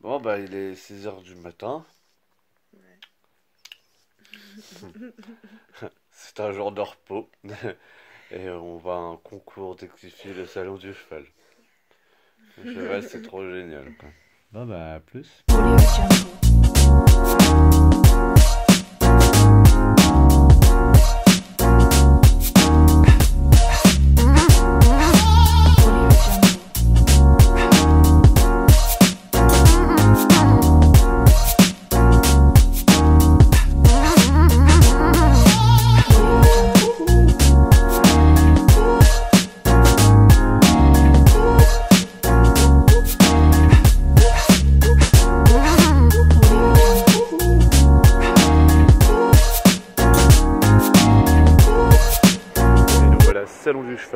Bon, bah, il est 6h du matin. C'est un jour de repos. Et on va à un concours d'exifie le salon du cheval. Le cheval, c'est trop génial, quoi. Bon, bah, à plus.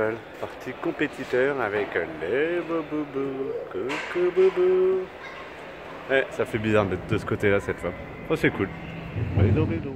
Cheval, partie compétiteur avec les boubous, coucou boubou. Ouais, ça fait bizarre d'être de ce côté-là cette fois. Oh, c'est cool. Bédou.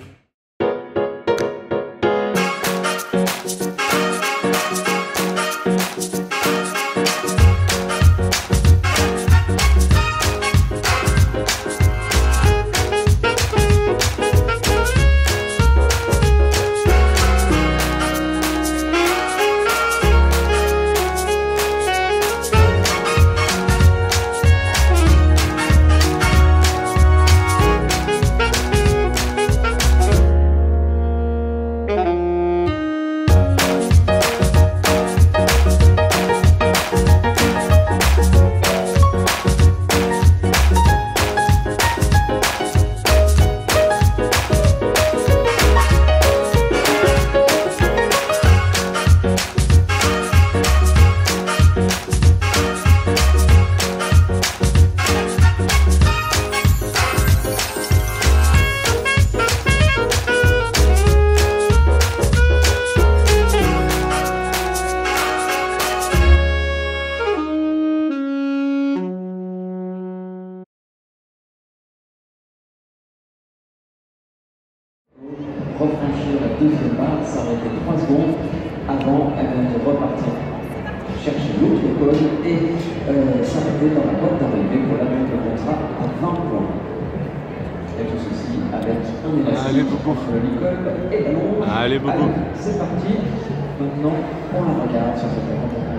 Refranchir la deuxième barre, s'arrêter 3 secondes avant de repartir chercher l'autre code et euh, s'arrêter dans la porte d'arrivée pour la mettre le contrat à 20 points. Et tout ceci avec un élastique entre l'école et la. Allez, Bobo. c'est parti. Maintenant, on la regarde sur ce important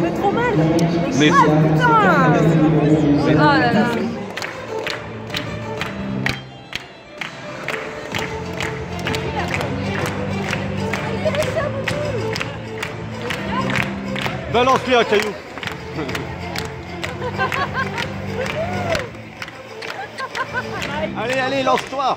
fait trop mal. Mais Oh là là. balance-lui un caillou. allez, allez, lance-toi.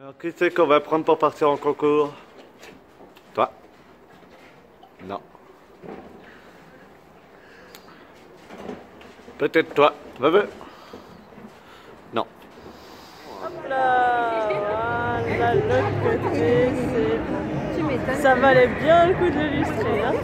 Alors, qui c'est qu'on va prendre pour partir en concours? Toi? Non. Peut-être toi. Va, va. Non. Hop là, là, l'autre côté. Ça valait bien le coup de l'illustrer, hein?